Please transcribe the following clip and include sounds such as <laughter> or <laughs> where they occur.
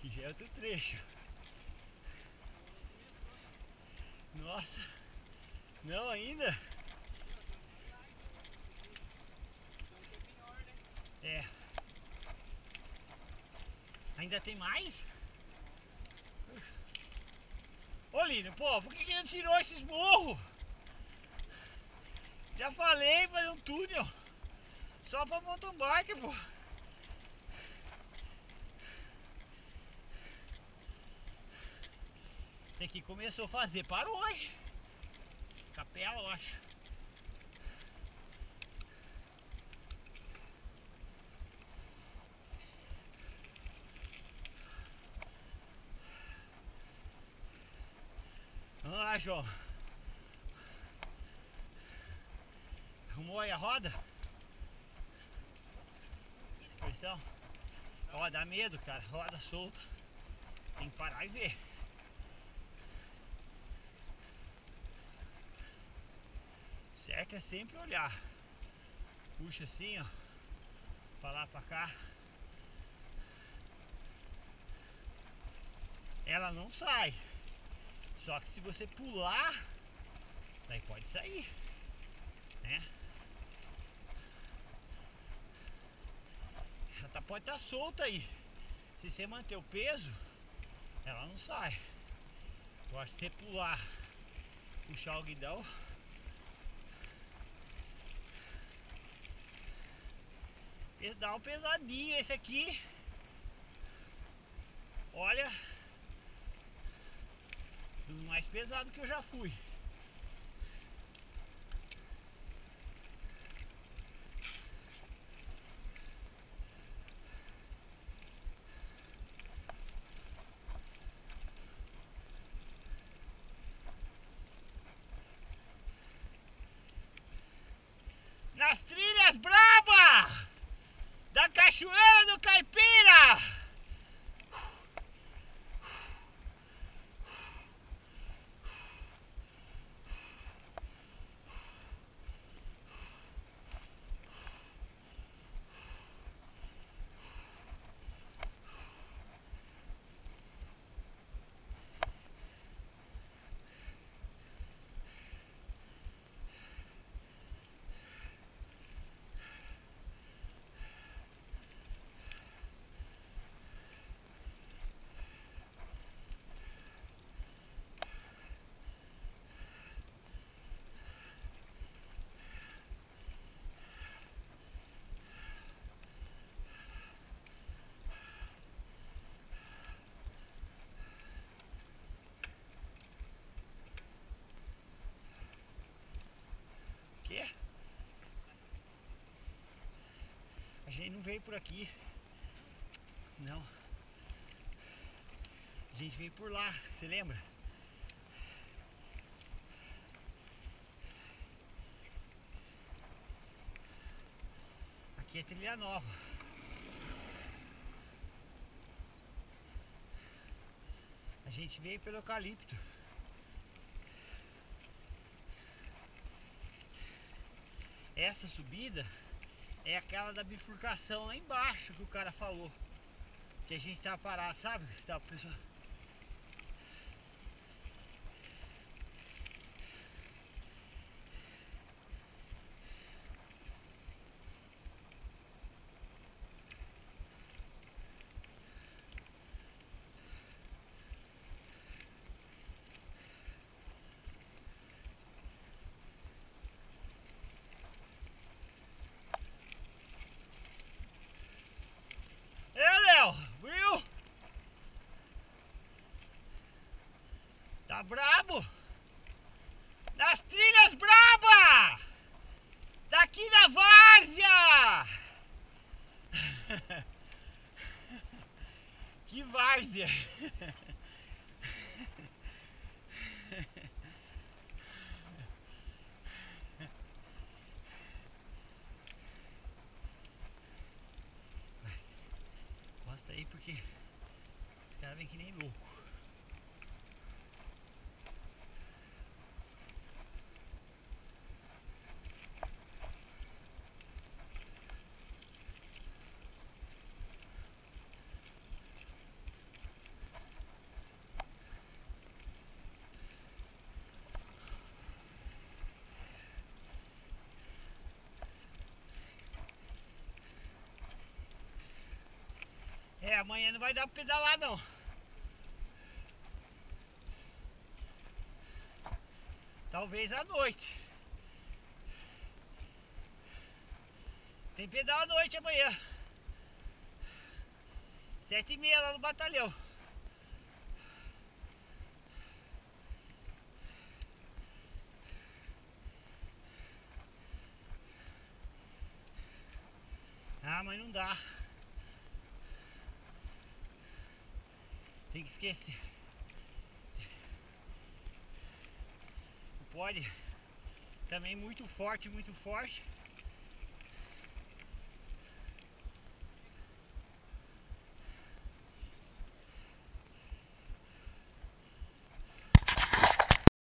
que <laughs> já é outro trecho. Nossa, não ainda? É. Ainda tem mais? Ô Lino, pô, por que, que não tirou esses burros? Já falei, fazer um túnel. Só pra mountain bike, pô. Tem que começou a fazer, parou, hein? Capela, eu acho. Vamos lá, João. Arrumou aí a roda? Pressão? Ó, dá medo, cara. Roda solta. Tem que parar e ver. Certo é sempre olhar. Puxa assim, ó. Pra lá, pra cá. Ela não sai. Só que se você pular, daí pode sair, né? Ela tá, pode estar tá solta aí. Se você manter o peso, ela não sai. Agora se você pular, puxar o guidão, dá um pesadinho esse aqui. Olha mais pesado que eu já fui. Gente não veio por aqui. Não. A gente veio por lá, você lembra? Aqui é trilha nova. A gente veio pelo eucalipto. Essa subida é aquela da bifurcação lá embaixo que o cara falou. Que a gente tá parado, sabe? Tá, pessoal. pedem que nem louco. É, amanhã não vai dar pra pedalar não. Talvez à noite. Tem pedal à noite amanhã. Sete e meia lá no batalhão. Ah, mas não dá. Tem que esquecer. Pode também muito forte, muito forte.